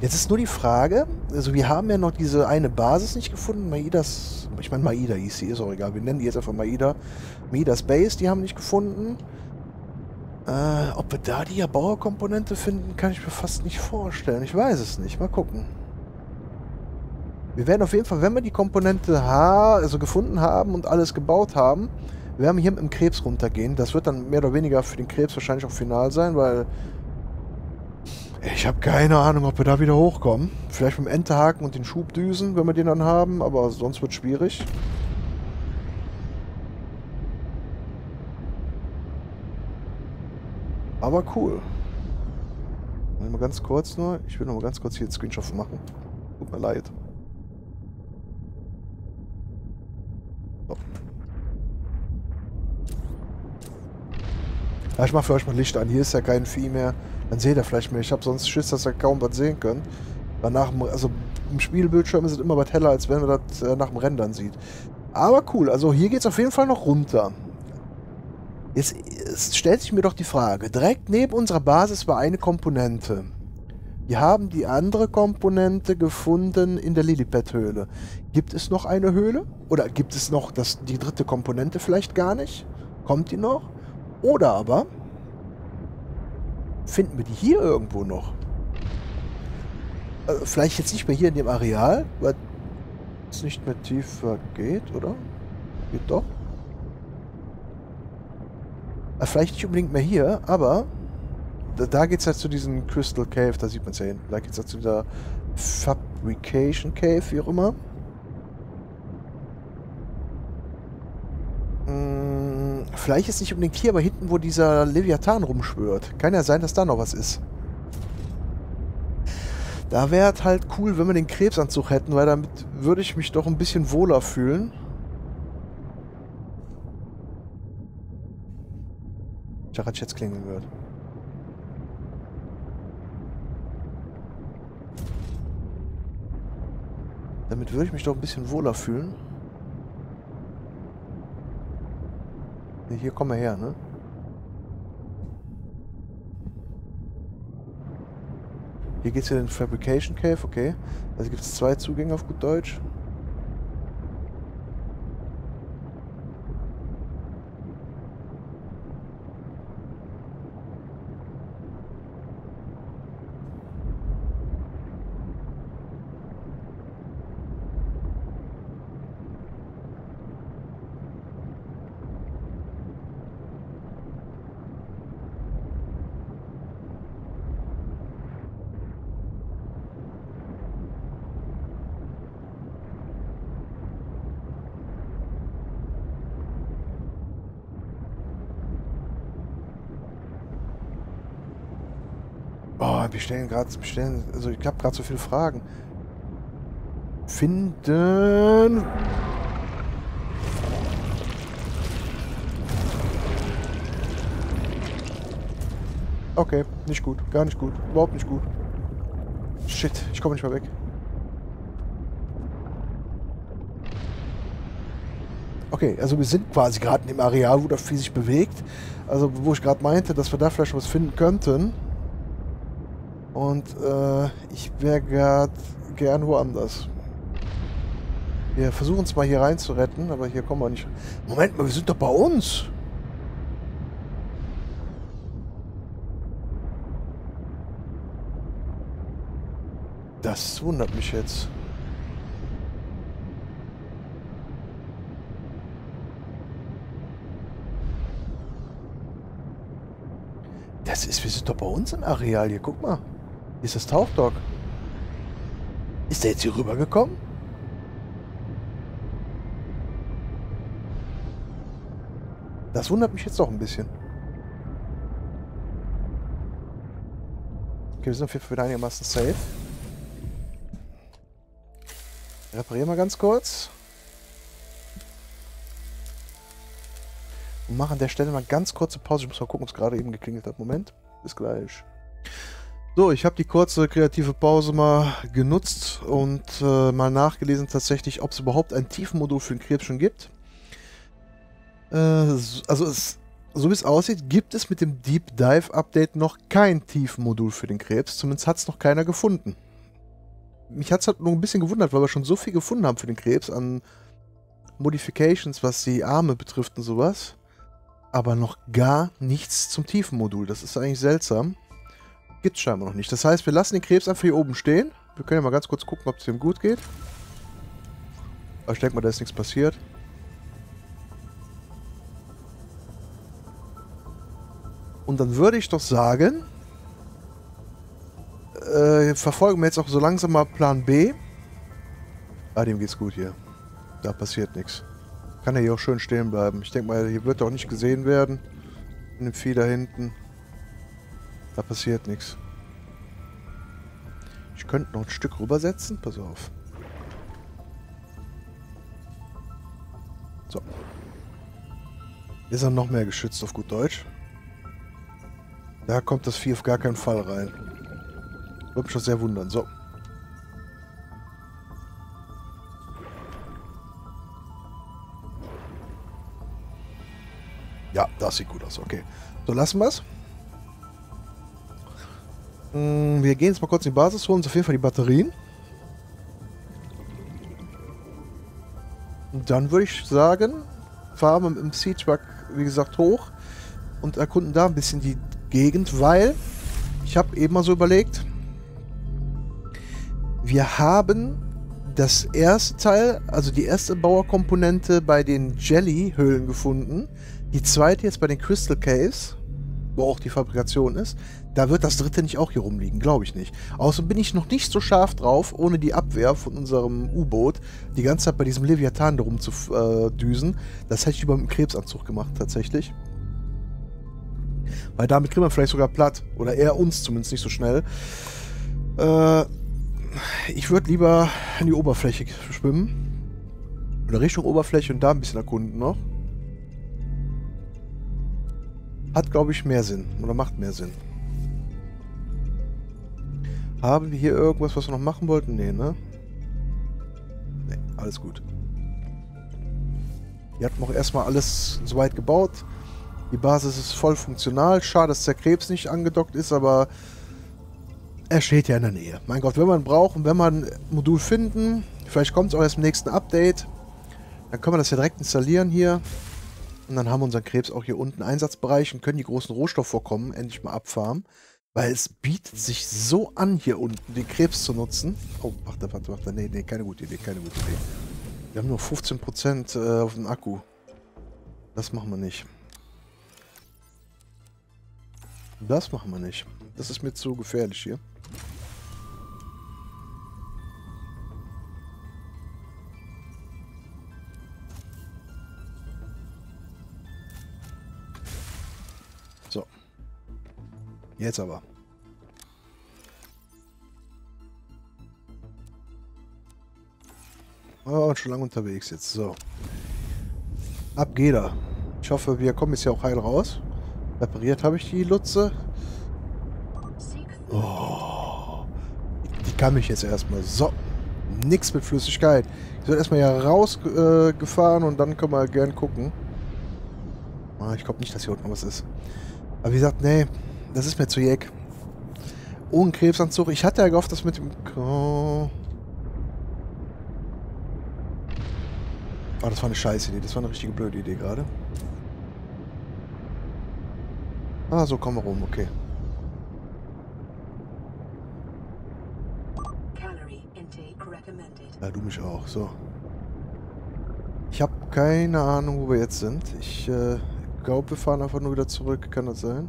Jetzt ist nur die Frage, also wir haben ja noch diese eine Basis nicht gefunden, Maidas, ich meine Maida hieß sie, ist auch egal, wir nennen die jetzt einfach Maida. Maidas Base, die haben nicht gefunden. Äh, ob wir da die Bauerkomponente finden, kann ich mir fast nicht vorstellen. Ich weiß es nicht, mal gucken. Wir werden auf jeden Fall, wenn wir die Komponente H, also gefunden haben und alles gebaut haben, werden wir hier mit dem Krebs runtergehen. Das wird dann mehr oder weniger für den Krebs wahrscheinlich auch final sein, weil ich habe keine Ahnung, ob wir da wieder hochkommen. Vielleicht mit dem Enterhaken und den Schubdüsen, wenn wir den dann haben, aber sonst wird schwierig. Aber cool. Mal ganz kurz nur. Ich will noch mal ganz kurz hier einen Screenshot machen. Tut mir leid. Ja, ich mache für euch mal Licht an. Hier ist ja kein Vieh mehr. Dann seht ihr vielleicht mehr. Ich habe sonst Schiss, dass ihr kaum was sehen könnt. Danach, also im Spielbildschirm ist es immer was heller, als wenn man das äh, nach dem Rendern sieht. Aber cool, also hier geht es auf jeden Fall noch runter. Jetzt, jetzt stellt sich mir doch die Frage, direkt neben unserer Basis war eine Komponente. Wir haben die andere Komponente gefunden in der Lilipad-Höhle. Gibt es noch eine Höhle? Oder gibt es noch das, die dritte Komponente vielleicht gar nicht? Kommt die noch? Oder aber finden wir die hier irgendwo noch? Also vielleicht jetzt nicht mehr hier in dem Areal, weil es nicht mehr tiefer geht, oder? Geht doch. Also vielleicht nicht unbedingt mehr hier, aber da, da geht es halt zu diesem Crystal Cave, da sieht man es ja hin. Da geht es halt zu dieser Fabrication Cave, wie auch immer. Vielleicht ist nicht unbedingt hier, aber hinten, wo dieser Leviathan rumschwört. Kann ja sein, dass da noch was ist. Da wäre es halt cool, wenn wir den Krebsanzug hätten, weil damit würde ich mich doch ein bisschen wohler fühlen. Ich habe jetzt klingeln gehört. Damit würde ich mich doch ein bisschen wohler fühlen. Hier kommen wir her, ne? Hier geht es in den Fabrication Cave, okay. Also gibt es zwei Zugänge auf gut Deutsch. Wir stellen gerade, stellen, also ich habe gerade so viele Fragen. Finden. Okay, nicht gut, gar nicht gut, überhaupt nicht gut. Shit, ich komme nicht mehr weg. Okay, also wir sind quasi gerade in dem Areal, wo das Vieh sich bewegt. Also wo ich gerade meinte, dass wir da vielleicht was finden könnten. Und äh, ich wäre gerade gern woanders. Wir versuchen es mal hier rein zu retten, aber hier kommen wir nicht. Moment mal, wir sind doch bei uns. Das wundert mich jetzt. Das ist, wir sind doch bei uns im Areal hier, guck mal ist das Tauchdog? Ist der jetzt hier rübergekommen? Das wundert mich jetzt doch ein bisschen. Okay, wir sind auf jeden Fall wieder einigermaßen safe. Reparieren wir ganz kurz. Und machen an der Stelle mal ganz kurze Pause. Ich muss mal gucken, ob es gerade eben geklingelt hat. Moment. Bis gleich. So, ich habe die kurze kreative Pause mal genutzt und äh, mal nachgelesen tatsächlich, ob es überhaupt ein Tiefenmodul für den Krebs schon gibt. Äh, also es, so wie es aussieht, gibt es mit dem Deep Dive Update noch kein Tiefenmodul für den Krebs. Zumindest hat es noch keiner gefunden. Mich hat es halt nur ein bisschen gewundert, weil wir schon so viel gefunden haben für den Krebs an Modifications, was die Arme betrifft und sowas. Aber noch gar nichts zum Tiefenmodul. Das ist eigentlich seltsam. Gibt es scheinbar noch nicht. Das heißt, wir lassen den Krebs einfach hier oben stehen. Wir können ja mal ganz kurz gucken, ob es ihm gut geht. Aber ich denke mal, da ist nichts passiert. Und dann würde ich doch sagen, äh, verfolgen wir jetzt auch so langsam mal Plan B. Ah, dem geht's gut hier. Da passiert nichts. Kann er hier auch schön stehen bleiben. Ich denke mal, hier wird er auch nicht gesehen werden. In dem Vieh da hinten. Da passiert nichts. Ich könnte noch ein Stück rübersetzen. Pass auf. So. Ist er noch mehr geschützt auf gut Deutsch. Da kommt das Vieh auf gar keinen Fall rein. Würde mich schon sehr wundern. So. Ja, das sieht gut aus. Okay. So, lassen wir es. Hm, wir gehen jetzt mal kurz in die Basis, holen uns auf jeden Fall die Batterien. Und dann würde ich sagen, fahren wir mit dem Sea-Truck, wie gesagt, hoch und erkunden da ein bisschen die Gegend, weil ich habe eben mal so überlegt, wir haben das erste Teil, also die erste Bauerkomponente bei den Jelly-Höhlen gefunden. Die zweite jetzt bei den Crystal Caves, wo auch die Fabrikation ist. Da wird das dritte nicht auch hier rumliegen, glaube ich nicht. Außerdem bin ich noch nicht so scharf drauf, ohne die Abwehr von unserem U-Boot die ganze Zeit bei diesem Leviathan darum zu äh, düsen. Das hätte ich über einen Krebsanzug gemacht, tatsächlich. Weil damit kriegt man vielleicht sogar platt. Oder eher uns zumindest nicht so schnell. Äh, ich würde lieber an die Oberfläche schwimmen. Oder Richtung Oberfläche und da ein bisschen erkunden noch. Hat, glaube ich, mehr Sinn. Oder macht mehr Sinn. Haben wir hier irgendwas, was wir noch machen wollten? Nee, ne? Nee, alles gut. Wir hatten auch erstmal alles soweit gebaut. Die Basis ist voll funktional. Schade, dass der Krebs nicht angedockt ist, aber er steht ja in der Nähe. Mein Gott, wenn man braucht und wenn man ein Modul finden, vielleicht kommt es auch erst im nächsten Update, dann können wir das ja direkt installieren hier. Und dann haben wir unseren Krebs auch hier unten Einsatzbereich und können die großen Rohstoffvorkommen endlich mal abfarmen. Weil es bietet sich so an, hier unten den Krebs zu nutzen. Oh, warte, warte, warte. Nee, nee, keine gute Idee, keine gute Idee. Wir haben nur 15% äh, auf dem Akku. Das machen wir nicht. Das machen wir nicht. Das ist mir zu gefährlich hier. Jetzt aber. Oh, schon lange unterwegs jetzt. So. Ab geht er. Ich hoffe, wir kommen jetzt ja auch heil raus. Repariert habe ich die Lutze. Oh. Die kann mich jetzt erstmal. So. Nix mit Flüssigkeit. Ich soll erstmal ja rausgefahren äh, und dann können wir gern gucken. Ah, ich glaube nicht, dass hier unten was ist. Aber wie gesagt, nee, das ist mir zu jeck. Ohne Krebsanzug. Ich hatte ja gehofft, dass mit dem... Oh, oh das war eine scheiß Idee. Das war eine richtige blöde Idee gerade. Ah, so kommen wir rum. Okay. Ja, du mich auch. So. Ich habe keine Ahnung, wo wir jetzt sind. Ich äh, glaube, wir fahren einfach nur wieder zurück. Kann das sein?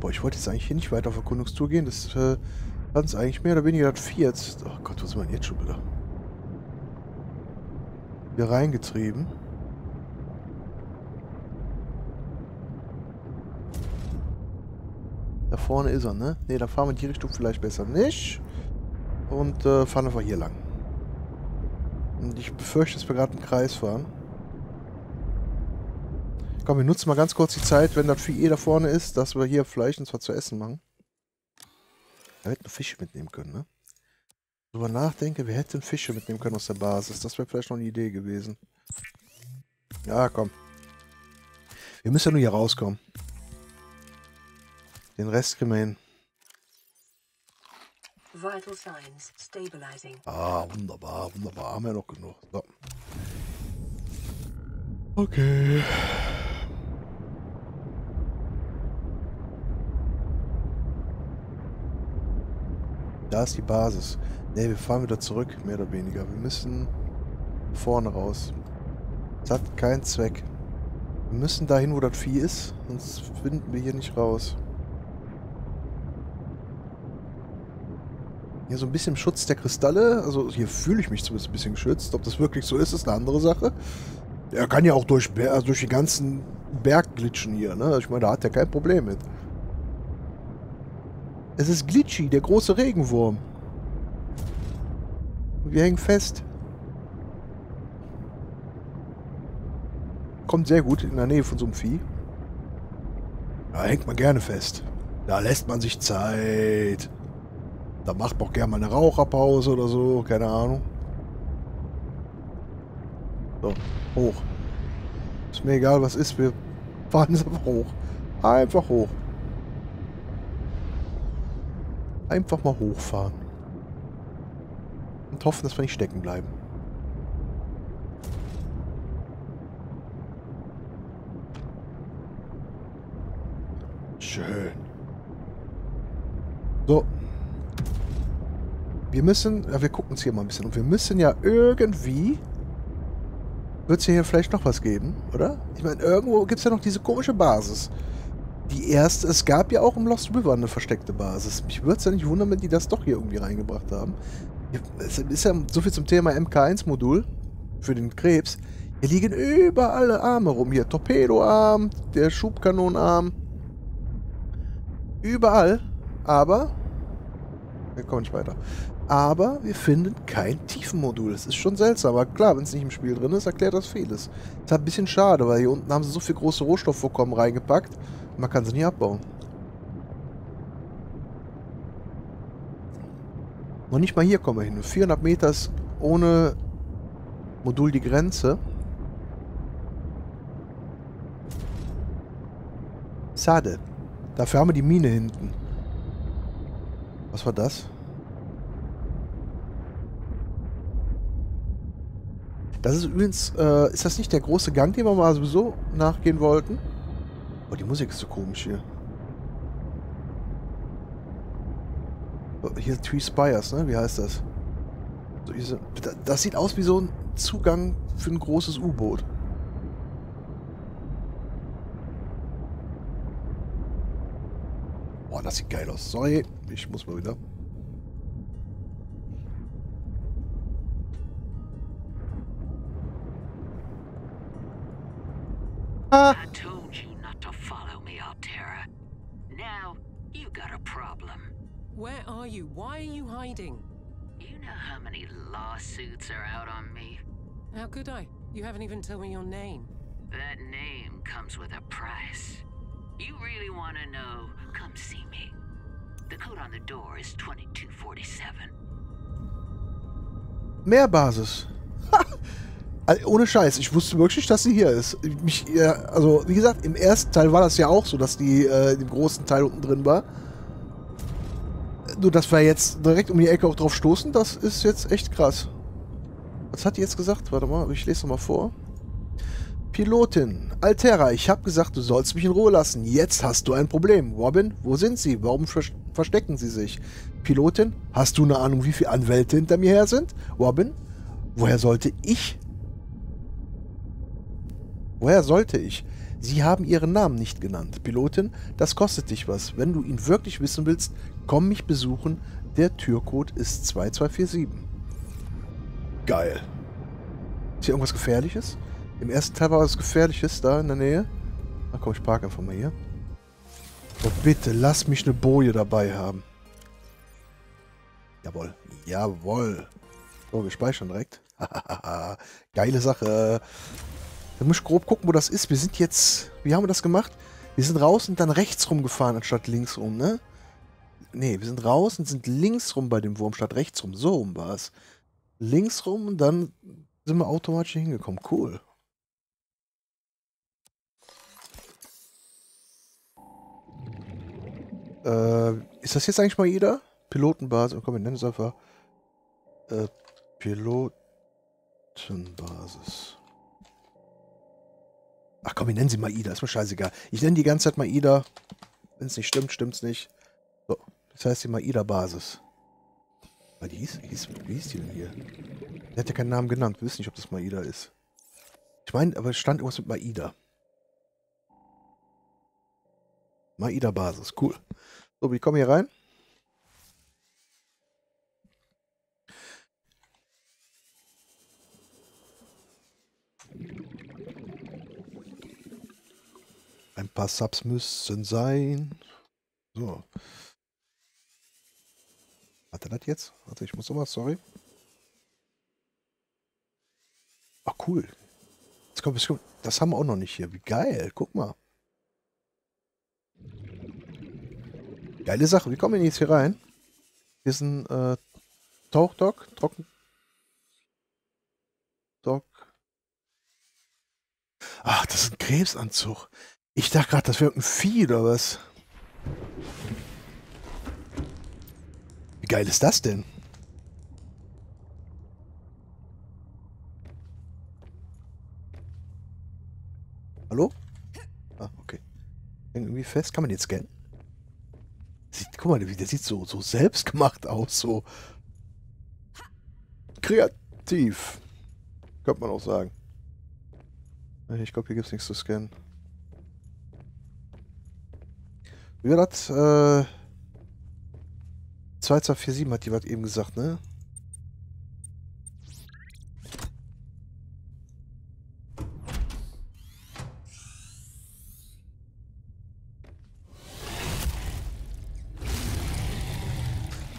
Boah, ich wollte jetzt eigentlich hier nicht weiter auf Erkundungstour gehen. Das äh, uns eigentlich mehr oder weniger das Vieh jetzt... Oh Gott, was ist man jetzt schon wieder? Hier reingetrieben. Da vorne ist er, ne? Ne, da fahren wir in die Richtung vielleicht besser nicht. Und äh, fahren einfach hier lang. Und ich befürchte, dass wir gerade im Kreis fahren. Komm, wir nutzen mal ganz kurz die Zeit, wenn das Vieh eh da vorne ist, dass wir hier Fleisch und zwar zu essen machen. Da hätten wir Fisch mitnehmen können, ne? drüber nachdenke, wir hätten Fische mitnehmen können aus der Basis. Das wäre vielleicht noch eine Idee gewesen. Ja, komm. Wir müssen ja nur hier rauskommen. Den Rest kriegen wir hin. Ah, wunderbar, wunderbar. Haben wir noch genug. So. Okay. Da ist die Basis. Ne, wir fahren wieder zurück, mehr oder weniger. Wir müssen vorne raus. Das hat keinen Zweck. Wir müssen dahin, wo das Vieh ist, sonst finden wir hier nicht raus. Hier so ein bisschen Schutz der Kristalle. Also hier fühle ich mich zumindest ein bisschen geschützt. Ob das wirklich so ist, ist eine andere Sache. Er kann ja auch durch, also durch die ganzen Berg glitschen hier. Ne? Ich meine, da hat er kein Problem mit. Es ist Glitchy, der große Regenwurm. Wir hängen fest. Kommt sehr gut in der Nähe von so einem Vieh. Da hängt man gerne fest. Da lässt man sich Zeit. Da macht man auch gerne mal eine Raucherpause oder so. Keine Ahnung. So, hoch. Ist mir egal, was ist. Wir fahren jetzt einfach hoch. Einfach hoch. Einfach mal hochfahren. Und hoffen, dass wir nicht stecken bleiben. Schön. So. Wir müssen, ja, wir gucken uns hier mal ein bisschen um. Wir müssen ja irgendwie, wird es hier vielleicht noch was geben, oder? Ich meine, irgendwo gibt es ja noch diese komische Basis die erste, es gab ja auch im Lost River eine versteckte Basis. Mich würde es ja nicht wundern, wenn die das doch hier irgendwie reingebracht haben. Es ist ja so viel zum Thema MK1-Modul für den Krebs. Hier liegen überall Arme rum. Hier Torpedoarm, der Schubkanonenarm. Überall. Aber. Wir kommen nicht weiter. Aber wir finden kein Tiefenmodul. Das ist schon seltsam. Aber klar, wenn es nicht im Spiel drin ist, erklärt das vieles. Ist halt ein bisschen schade, weil hier unten haben sie so viel große Rohstoffvorkommen reingepackt. Man kann sie nie abbauen. Noch nicht mal hier kommen wir hin. 400 Meter ist ohne Modul die Grenze. Schade. Dafür haben wir die Mine hinten. Was war das? Das ist übrigens, äh, ist das nicht der große Gang, den wir mal sowieso nachgehen wollten? Oh, die Musik ist so komisch hier. Oh, hier Three Spires, ne? Wie heißt das? So, diese, das sieht aus wie so ein Zugang für ein großes U-Boot. Boah, das sieht geil aus. Sorry, ich muss mal wieder. Ah. Where are you? Why are you hiding? You know how many lawsuits are out on me? How could I? You haven't even told me your name. That name comes with a price. You really want to know? Come see me. The code on the door is 2247. Mehr Basis. Also, ohne Scheiß, ich wusste wirklich, dass sie hier ist. Mich, also, wie gesagt, im ersten Teil war das ja auch so, dass die äh, im großen Teil unten drin war. Nur, dass wir jetzt direkt um die Ecke auch drauf stoßen, das ist jetzt echt krass. Was hat die jetzt gesagt? Warte mal, ich lese nochmal vor. Pilotin, Altera, ich habe gesagt, du sollst mich in Ruhe lassen. Jetzt hast du ein Problem. Robin, wo sind sie? Warum verstecken sie sich? Pilotin, hast du eine Ahnung, wie viele Anwälte hinter mir her sind? Robin, woher sollte ich? Woher sollte ich? Sie haben Ihren Namen nicht genannt. Pilotin, das kostet dich was. Wenn du ihn wirklich wissen willst, komm mich besuchen. Der Türcode ist 2247. Geil. Ist hier irgendwas Gefährliches? Im ersten Teil war was Gefährliches da in der Nähe. Na komm, ich parke einfach mal hier. Oh, bitte, lass mich eine Boje dabei haben. Jawohl. Jawohl. So, wir speichern direkt. Geile Sache. Da muss ich grob gucken, wo das ist. Wir sind jetzt... Wie haben wir das gemacht? Wir sind raus und dann rechts rumgefahren, anstatt links rum, ne? Nee, wir sind raus und sind links rum bei dem Wurm statt rechts rum. So rum war es. Links rum und dann sind wir automatisch hingekommen. Cool. Äh, ist das jetzt eigentlich mal jeder? Pilotenbasis. Oh, komm, wir nennen es einfach äh, Pilotenbasis. Ach komm, wir nennen sie Maida. Ist mir scheißegal. Ich nenne die ganze Zeit Maida. Wenn es nicht stimmt, stimmt es nicht. Das heißt die Maida-Basis. Wie hieß, hieß, wie hieß die denn hier? Der hat ja keinen Namen genannt. Wir wissen nicht, ob das Maida ist. Ich meine, aber es stand irgendwas mit Maida. Maida-Basis. Cool. So, wir kommen hier rein. Ein paar Subs müssen sein. So. Hat er das jetzt? Warte, ich muss nochmal, sorry. Ach, cool. Jetzt kommt, jetzt kommt, das haben wir auch noch nicht hier. Wie geil. Guck mal. Geile Sache. Wie kommen wir jetzt hier rein? Hier ist ein äh, Tauchdock, Trocken. Dock. Ach, das ist ein Krebsanzug. Ich dachte gerade, das wäre ein Vieh oder was? Geil ist das denn? Hallo? Ah, okay. Irgendwie fest. Kann man den scannen? Sieht, guck mal, der sieht so, so selbstgemacht aus. So kreativ. Könnte man auch sagen. Ich glaube, hier gibt es nichts zu scannen. Wie war das? Äh, 2247 hat die was eben gesagt, ne?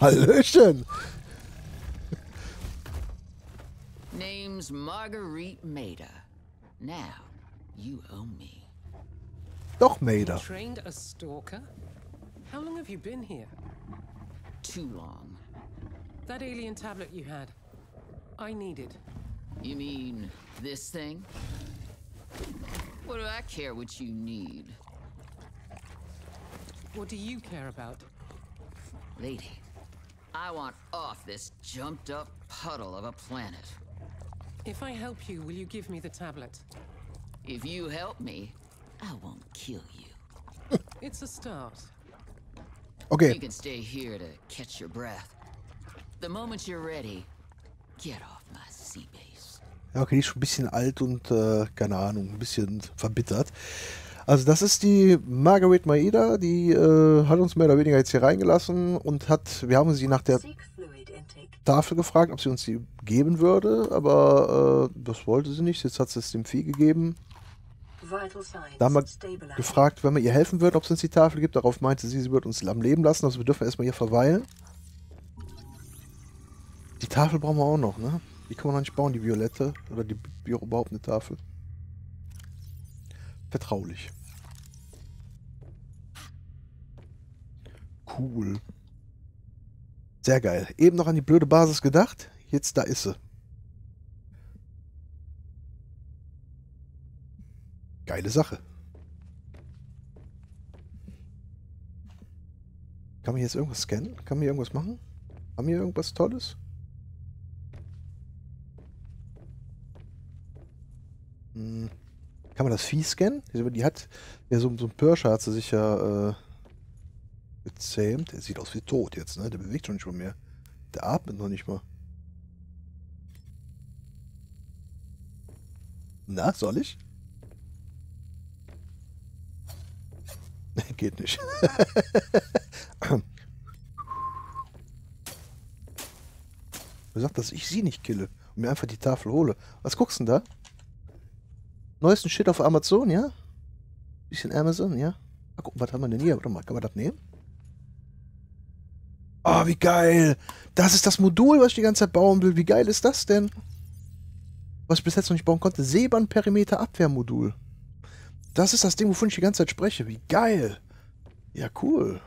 Hallöchen! Name's Marguerite Maida. Now, you owe me. Doch, Maida. Trained a stalker? How long have you been here? Too long. That alien tablet you had. I need it. You mean this thing? What do I care what you need? What do you care about? Lady, I want off this jumped up puddle of a planet. If I help you, will you give me the tablet? If you help me, I won't kill you. It's a start. Okay, You can stay here to catch your breath. The moment you're ready, get off my sea base. Ja, okay, die ist schon ein bisschen alt und, äh, keine Ahnung, ein bisschen verbittert. Also das ist die Margaret Maeda, die äh, hat uns mehr oder weniger jetzt hier reingelassen und hat, wir haben sie nach der. Tafel gefragt, ob sie uns die geben würde, aber äh, das wollte sie nicht. Jetzt hat sie es dem Vieh gegeben. Da haben wir gefragt, wenn wir ihr helfen würden, ob sie uns die Tafel gibt. Darauf meinte sie, sie würde uns am Leben lassen, also wir dürfen erstmal hier verweilen. Die Tafel brauchen wir auch noch, ne? Die können wir noch nicht bauen, die Violette. Oder die auch überhaupt eine Tafel. Vertraulich. Cool. Sehr geil. Eben noch an die blöde Basis gedacht. Jetzt, da ist sie. Geile Sache. Kann man jetzt irgendwas scannen? Kann man hier irgendwas machen? Haben wir irgendwas Tolles? Hm. Kann man das Vieh scannen? Die hat, ja, so, so ein Pirscher hat sie sich ja äh, gezähmt. Der sieht aus wie tot jetzt, ne? Der bewegt schon nicht mal mehr. Der atmet noch nicht mal. Na, soll ich? Geht nicht. Wer sagt, dass ich sie nicht kille und mir einfach die Tafel hole? Was guckst du denn da? Neuesten Shit auf Amazon, ja? Bisschen Amazon, ja? Ach, guck, was haben wir denn hier? Warte mal, kann man das nehmen? Oh, wie geil! Das ist das Modul, was ich die ganze Zeit bauen will. Wie geil ist das denn? Was ich bis jetzt noch nicht bauen konnte. Seebahn-Perimeter-Abwehrmodul. Das ist das Ding, wovon ich die ganze Zeit spreche. Wie geil! Ja, cool.